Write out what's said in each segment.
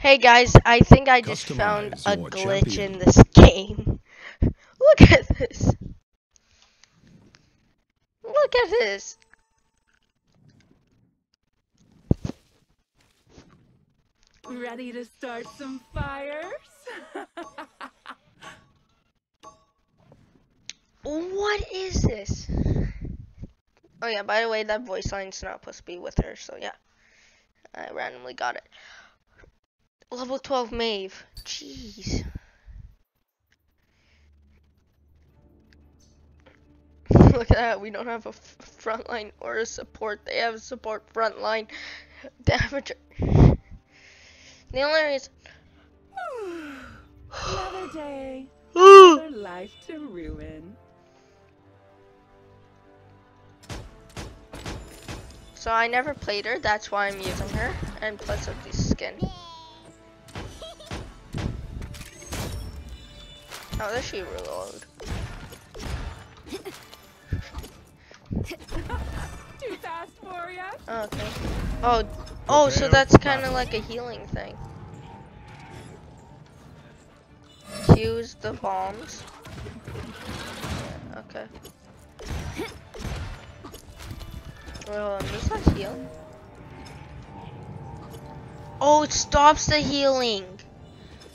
Hey guys, I think I just found a glitch champion. in this game. Look at this. Look at this. Ready to start some fires? What is this? Oh yeah, by the way, that voice line's not supposed to be with her, so yeah. I randomly got it. Level 12 Maeve. Jeez. Look at that, we don't have a front line or a support. They have a support front line damager. The only reason. Another day, another life to ruin. So I never played her, that's why I'm using her. And plus of the skin. How does she reload? Too fast for ya? Oh, okay. Oh, oh, so that's kind of like a healing thing. Use the bombs. Yeah, okay. Wait, hold on, does that heal? Oh, it stops the healing.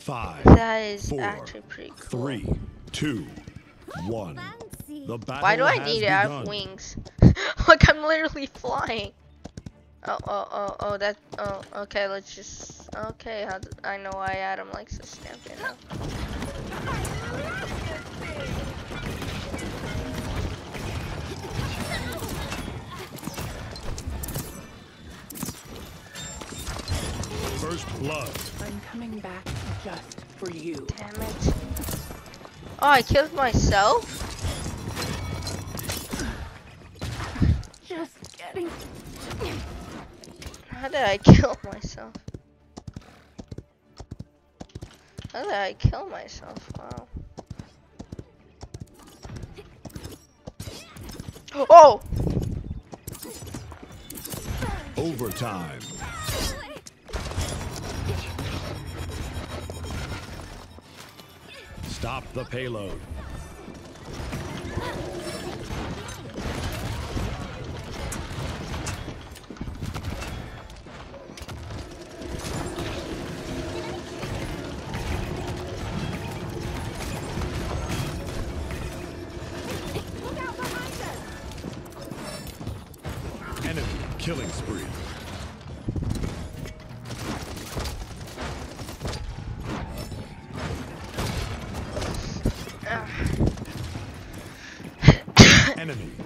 Five, That is Four, actually pretty cool. three, two, one. The battle Why do I has need it? I have wings. Look, I'm literally flying. Oh, oh, oh, oh, that, oh, okay, let's just, okay, how, d- I know why Adam likes this champion now. First blood. I'm coming back just for you. Damn it. Oh, I killed myself? Just getting. How did I kill myself? How did I kill myself? Wow. Oh! Overtime. Stop the payload. Enemy killing spree.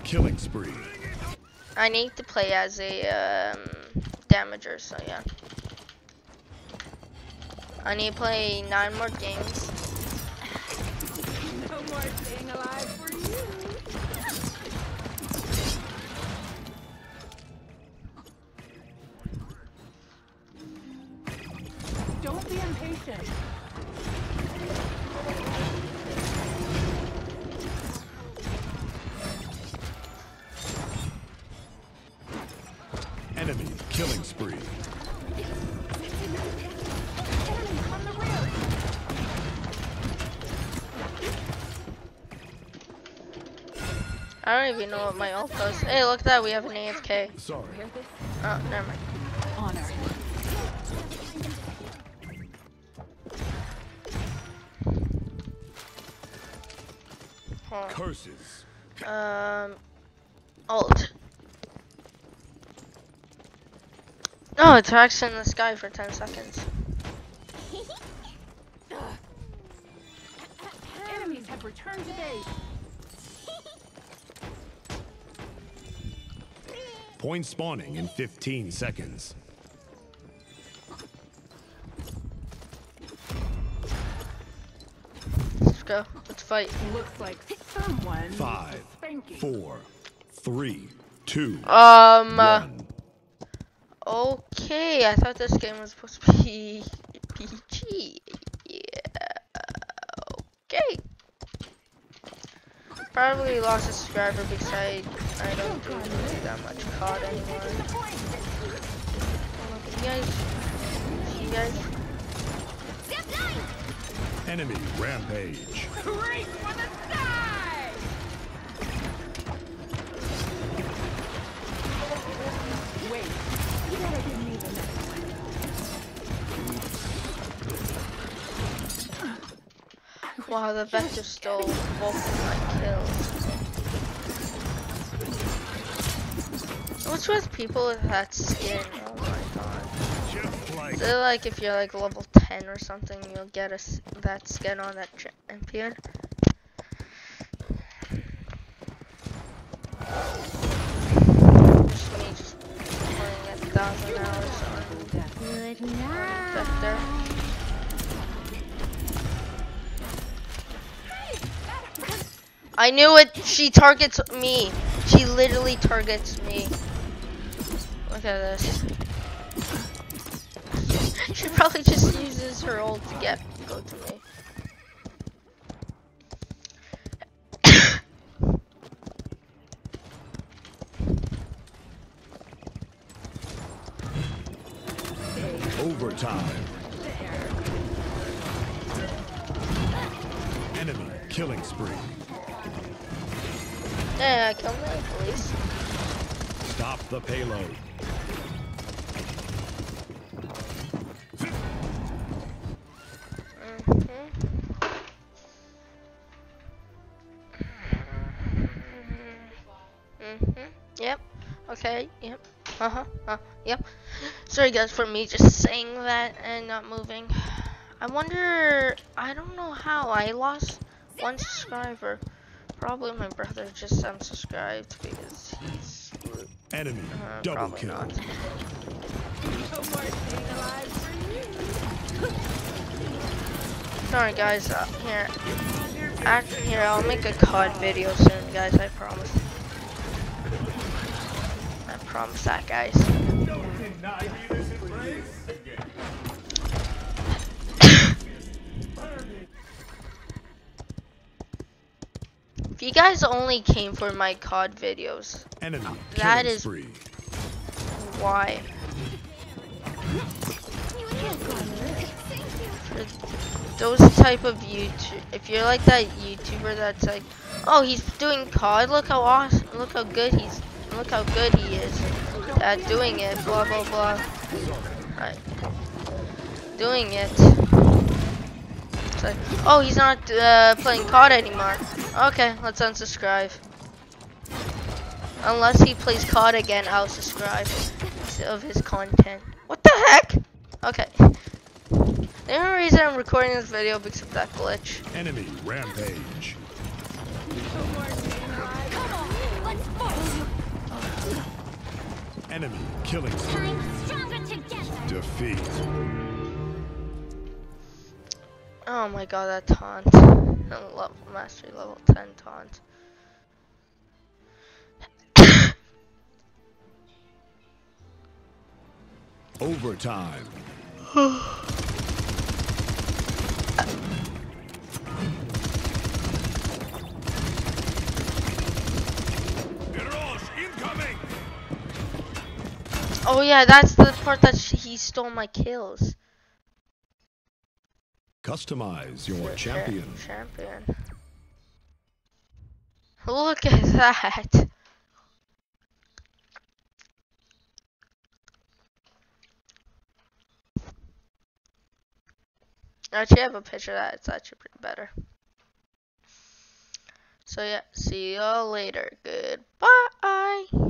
Killing spree. I need to play as a um, damager, so yeah. I need to play nine more games. No more staying alive for you. Don't be impatient. I don't even know what my ult does. Hey, look at that, we have an AFK. Sorry. Oh, never mind. Honor. Hold Curses. on. Um, ult. No, it tracks in the sky for 10 seconds. Enemies have returned to base. Point spawning in 15 seconds. Let's go. Let's fight. Looks like someone Five, needs a spanking. four, three, two, Um, uh, one. okay. I thought this game was supposed to be PG. probably lost a subscriber because I, I don't do really that much COD anymore. You guys, you guys. Enemy rampage. Great for the Wow, the Vector stole both of my kills. What's with people with that skin? Oh my god. Like Is it like if you're like level 10 or something, you'll get a, that skin on that champion? Just me just playing a thousand hours on Good night. Vector. I knew it! She targets me! She literally targets me. Look at this. She probably just uses her ult to get go to me. overtime. Enemy killing spree. Yeah, kill me, please. Stop the payload. Mhm. Mhm. Yep. Okay. Yep. Uh huh. Uh, yep. Sorry guys for me just saying that and not moving. I wonder. I don't know how I lost one subscriber. Probably my brother just unsubscribed because he's Enemy uh, double probably kill. not. No more staying alive for you. Sorry guys. Uh, here. Act, here, I'll make a COD video soon, guys. I promise. I promise that, guys. If you guys only came for my COD videos, Enemy That killing spree. why? For those type of YouTube, if you're like that YouTuber that's like, oh, he's doing COD. Look how awesome. Look how good he's. Look how good he is at doing it. Blah blah blah. Right. Doing it. It's like, oh, he's not uh, playing COD anymore. Okay, let's unsubscribe. Unless he plays COD again, I'll subscribe of his content. What the heck? Okay. The only reason I'm recording this video because of that glitch. Enemy rampage. No more staying alive. Enemy killing. Defeat. Oh my god, that taunt. Level mastery level 10 taunt. Overtime. Oh yeah, that's the part that sh he stole my kills. Customize your Cha- champion. Champion. Look at that. I actually have a picture of that. It's actually pretty better. So yeah, see y'all later. Goodbye.